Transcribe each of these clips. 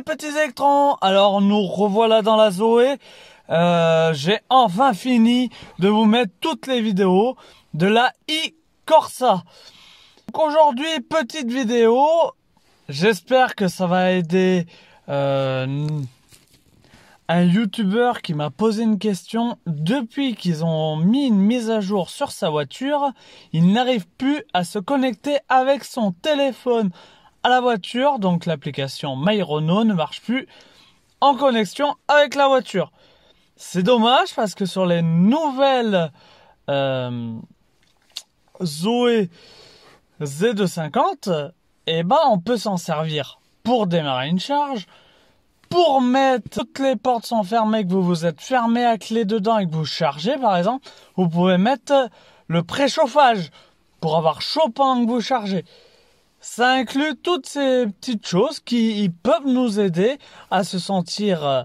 petits électrons Alors nous revoilà dans la Zoé. Euh, J'ai enfin fini de vous mettre toutes les vidéos de la e-Corsa. Aujourd'hui, petite vidéo. J'espère que ça va aider euh, un YouTuber qui m'a posé une question. Depuis qu'ils ont mis une mise à jour sur sa voiture, il n'arrive plus à se connecter avec son téléphone la voiture. Donc l'application MyRenault ne marche plus en connexion avec la voiture. C'est dommage parce que sur les nouvelles euh, Zoé Z250, eh ben on peut s'en servir pour démarrer une charge, pour mettre toutes les portes sont fermées, que vous vous êtes fermé à clé dedans et que vous chargez par exemple, vous pouvez mettre le préchauffage pour avoir chaud pendant que vous chargez. Ça inclut toutes ces petites choses qui peuvent nous aider à se sentir euh,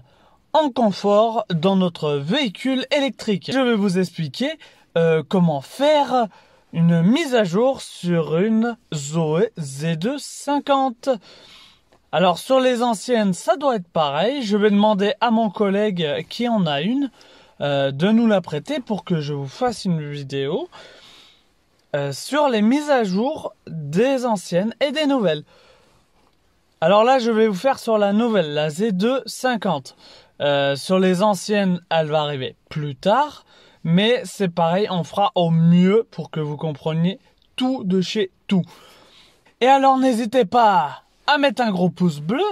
en confort dans notre véhicule électrique. Je vais vous expliquer euh, comment faire une mise à jour sur une Zoé Z250. Alors sur les anciennes, ça doit être pareil. Je vais demander à mon collègue qui en a une euh, de nous la prêter pour que je vous fasse une vidéo sur les mises à jour des anciennes et des nouvelles. Alors là, je vais vous faire sur la nouvelle, la Z250. Euh, sur les anciennes, elle va arriver plus tard, mais c'est pareil, on fera au mieux pour que vous compreniez tout de chez tout. Et alors n'hésitez pas à mettre un gros pouce bleu,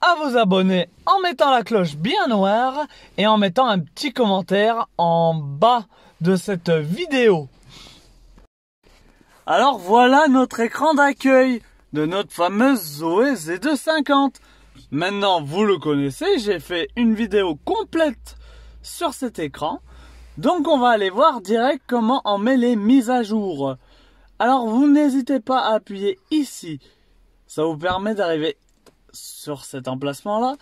à vous abonner en mettant la cloche bien noire et en mettant un petit commentaire en bas de cette vidéo. Alors voilà notre écran d'accueil de notre fameuse Zoé Z250. Maintenant, vous le connaissez, j'ai fait une vidéo complète sur cet écran. Donc on va aller voir direct comment on met les mises à jour. Alors vous n'hésitez pas à appuyer ici ça vous permet d'arriver sur cet emplacement-là.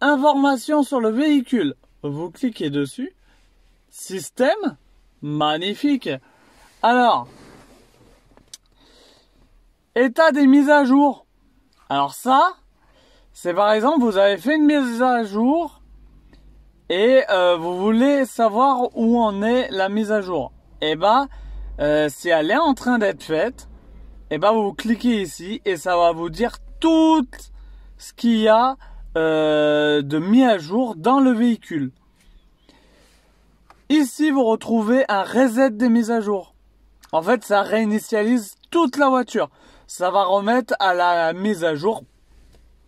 Information sur le véhicule. Vous cliquez dessus. Système. Magnifique. Alors, état des mises à jour. Alors ça, c'est par exemple, vous avez fait une mise à jour et euh, vous voulez savoir où en est la mise à jour. Eh ben, euh, si elle est en train d'être faite, eh ben vous cliquez ici et ça va vous dire tout ce qu'il y a euh, de mis à jour dans le véhicule. Ici, vous retrouvez un reset des mises à jour. En fait, ça réinitialise toute la voiture. Ça va remettre à la mise à jour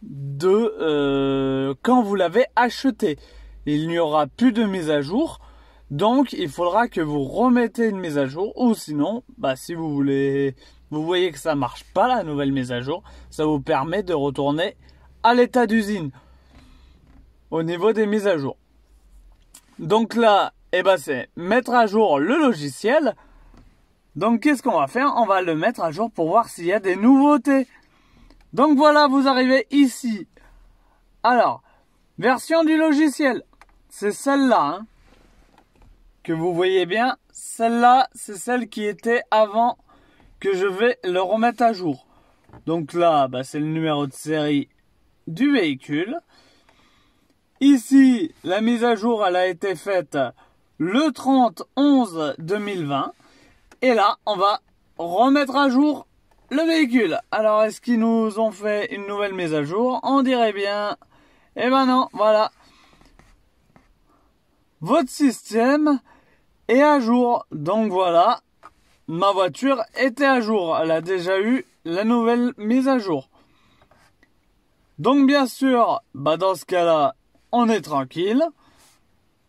de euh, quand vous l'avez acheté. Il n'y aura plus de mise à jour. Donc, il faudra que vous remettez une mise à jour. Ou sinon, bah, si vous voulez vous voyez que ça marche pas la nouvelle mise à jour, ça vous permet de retourner à l'état d'usine au niveau des mises à jour. Donc là, eh ben c'est mettre à jour le logiciel. Donc qu'est-ce qu'on va faire? On va le mettre à jour pour voir s'il y a des nouveautés. Donc voilà, vous arrivez ici. Alors, version du logiciel, c'est celle-là. Hein, que vous voyez bien, celle-là, c'est celle qui était avant que je vais le remettre à jour. Donc là, bah, c'est le numéro de série du véhicule. Ici, la mise à jour, elle a été faite le 30 11 2020. Et là, on va remettre à jour le véhicule. Alors, est-ce qu'ils nous ont fait une nouvelle mise à jour? On dirait bien. Eh ben non, voilà. Votre système est à jour. Donc voilà, ma voiture était à jour. Elle a déjà eu la nouvelle mise à jour. Donc bien sûr, bah dans ce cas-là, on est tranquille.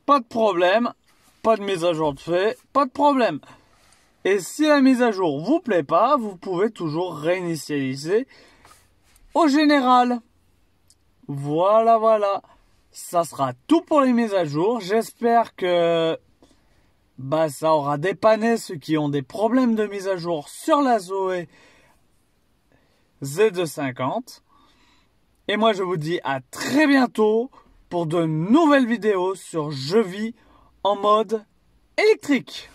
Pas de problème. Pas de mise à jour de fait. Pas de problème. Et si la mise à jour vous plaît pas, vous pouvez toujours réinitialiser au général. Voilà, voilà. Ça sera tout pour les mises à jour. J'espère que bah ça aura dépanné ceux qui ont des problèmes de mise à jour sur la Zoé Z250. Et moi je vous dis à très bientôt pour de nouvelles vidéos sur Je vis en mode électrique.